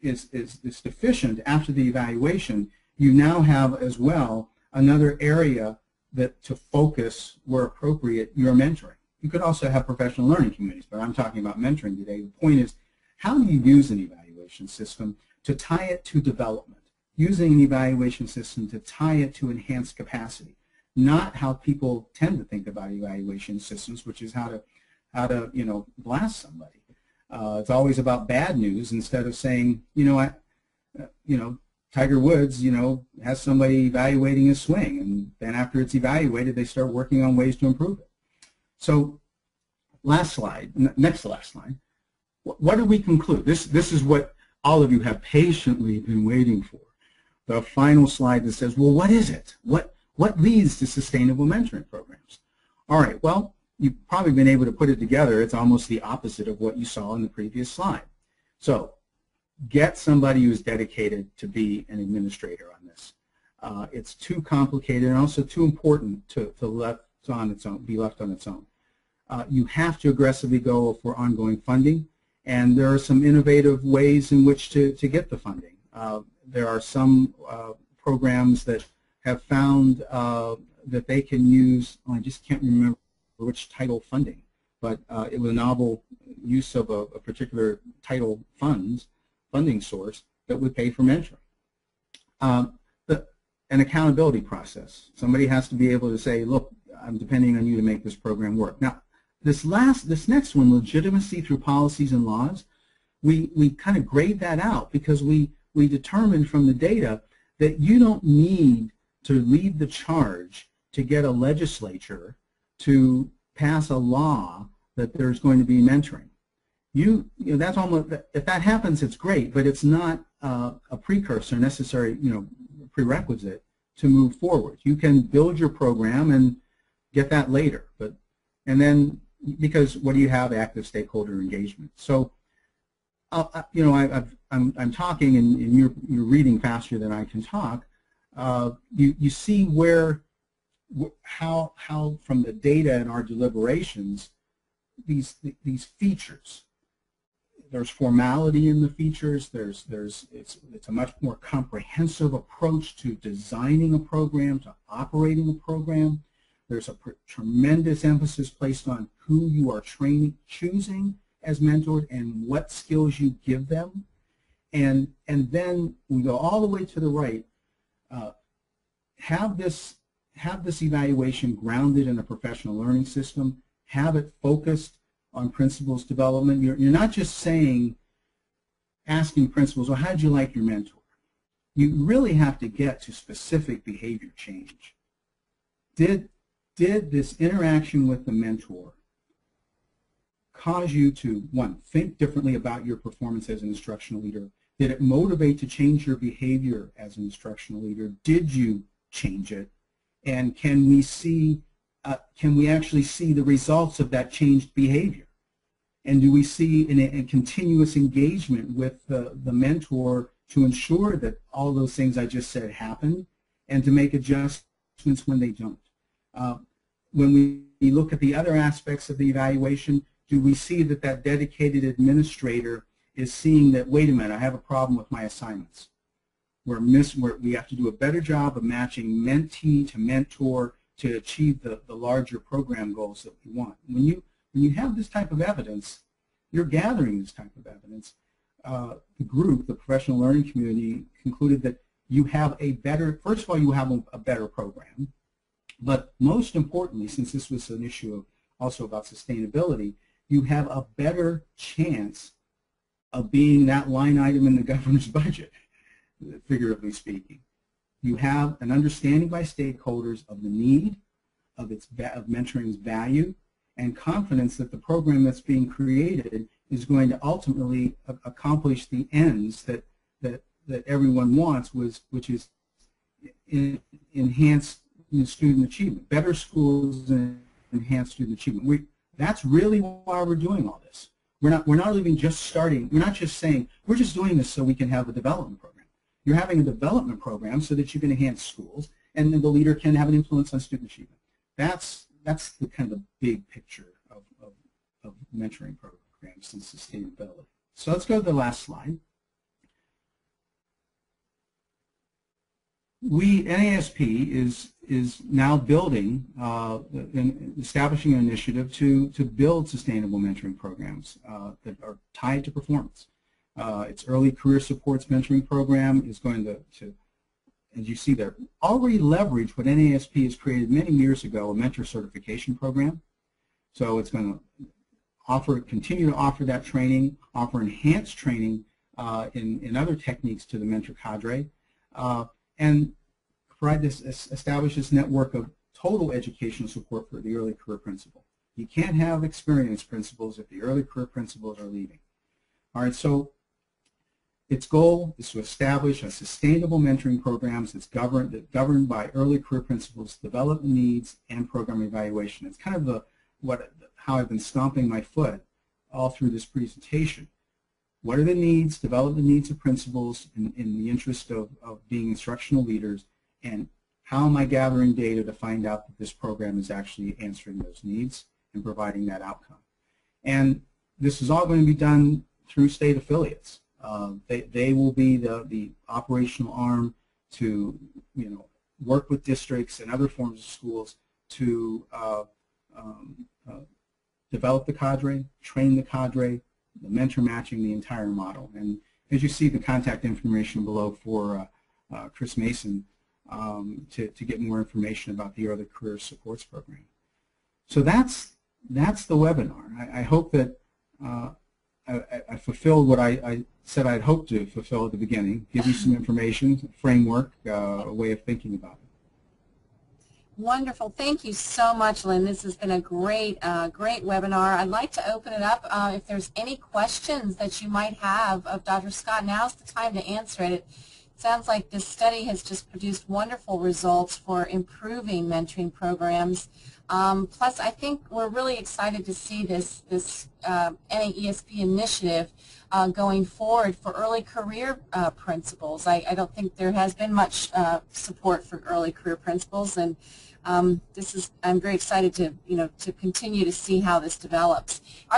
is, is, is deficient after the evaluation, you now have as well another area that to focus where appropriate your mentoring. You could also have professional learning communities, but I'm talking about mentoring today. The point is, how do you use an evaluation system to tie it to development? using an evaluation system to tie it to enhanced capacity, not how people tend to think about evaluation systems, which is how to, how to you know, blast somebody. Uh, it's always about bad news instead of saying, you know, I, uh, you know, Tiger Woods, you know, has somebody evaluating his swing, and then after it's evaluated, they start working on ways to improve it. So, last slide, next to last slide. What, what did we conclude? This this is what all of you have patiently been waiting for the final slide that says, well, what is it? What, what leads to sustainable mentoring programs? All right, well, you've probably been able to put it together. It's almost the opposite of what you saw in the previous slide. So get somebody who's dedicated to be an administrator on this. Uh, it's too complicated and also too important to, to left on its own, be left on its own. Uh, you have to aggressively go for ongoing funding, and there are some innovative ways in which to, to get the funding. Uh, there are some uh, programs that have found uh, that they can use, I just can't remember which title funding, but uh, it was a novel use of a, a, particular title funds, funding source that would pay for mentoring. Um, the, an accountability process. Somebody has to be able to say, look, I'm depending on you to make this program work. Now, this last, this next one, legitimacy through policies and laws, we, we kind of grade that out because we, we determined from the data that you don't need to lead the charge to get a legislature to pass a law that there's going to be mentoring. You, you know, that's almost, if that happens, it's great, but it's not uh, a precursor, necessary, you know, prerequisite to move forward. You can build your program and get that later, but, and then, because what do you have? Active stakeholder engagement. So uh, you know, I, am I'm, I'm talking and, and, you're, you're reading faster than I can talk. Uh, you, you see where, how, how from the data and our deliberations, these, these features, there's formality in the features. There's there's it's it's a much more comprehensive approach to designing a program, to operating a program. There's a tremendous emphasis placed on who you are training, choosing as mentored, and what skills you give them. And and then we go all the way to the right. Uh, have this have this evaluation grounded in a professional learning system. Have it focused on principals development. You're, you're not just saying, asking principals, well, how did you like your mentor? You really have to get to specific behavior change. Did, did this interaction with the mentor cause you to, one, think differently about your performance as an instructional leader? Did it motivate to change your behavior as an instructional leader? Did you change it? And can we see, uh, can we actually see the results of that changed behavior? And do we see a, continuous engagement with the, the mentor to ensure that all those things I just said happen and to make adjustments when they don't? Uh, when we look at the other aspects of the evaluation, do we see that that dedicated administrator is seeing that, wait a minute, I have a problem with my assignments. We're miss, we're, we have to do a better job of matching mentee to mentor to achieve the, the larger program goals that we want. When you when you have this type of evidence, you're gathering this type of evidence. Uh, the group, the professional learning community, concluded that you have a better, first of all, you have a, a better program, but most importantly, since this was an issue of also about sustainability, you have a better chance of being that line item in the governor's budget, figuratively speaking. You have an understanding by stakeholders of the need, of, its, of mentoring's value, and confidence that the program that's being created is going to ultimately accomplish the ends that, that, that everyone wants, was, which is enhanced student achievement, better schools and enhanced student achievement. We, that's really why we're doing all this. We're not, we're not even just starting, we're not just saying, we're just doing this so we can have a development program. You're having a development program so that you can enhance schools and then the leader can have an influence on student achievement. That's that's the kind of big picture of, of, of mentoring programs and sustainability. So let's go to the last slide. We, NAESP is, is now building, uh, and establishing an initiative to, to build sustainable mentoring programs uh, that are tied to performance. Uh, its early career supports mentoring program is going to, to as you see there, already leverage what NAESP has created many years ago, a mentor certification program. So it's going to offer, continue to offer that training, offer enhanced training uh, in, in other techniques to the mentor cadre, uh, and provide this, establish this network of total educational support for the early career principal. You can't have experienced principals if the early career principals are leaving. All right, so its goal is to establish a sustainable mentoring programs that's governed, that governed by early career principals, development needs, and program evaluation. It's kind of the, what, how I've been stomping my foot all through this presentation. What are the needs, develop the needs of principals in, in the interest of, of being instructional leaders, and how am I gathering data to find out that this program is actually answering those needs and providing that outcome. And this is all going to be done through state affiliates. Uh, they, they will be the, the operational arm to, you know, work with districts and other forms of schools to uh, um, uh, develop the cadre, train the cadre, the mentor matching, the entire model. And as you see the contact information below for uh, uh, Chris Mason um, to, to get more information about the Early Career Supports Program. So that's, that's the webinar. I, I hope that uh, I, I, fulfilled what I, I, said I'd hoped to fulfill at the beginning, give you some information, framework, uh, a way of thinking about it. Wonderful. Thank you so much, Lynn. This has been a great, uh, great webinar. I'd like to open it up. Uh, if there's any questions that you might have of Dr. Scott, now's the time to answer it. It sounds like this study has just produced wonderful results for improving mentoring programs. Um, plus, I think we're really excited to see this, this uh, NAESP initiative uh, going forward for early career uh, principals. I, I, don't think there has been much uh, support for early career principals, and um, this is I'm very excited to you know to continue to see how this develops. Are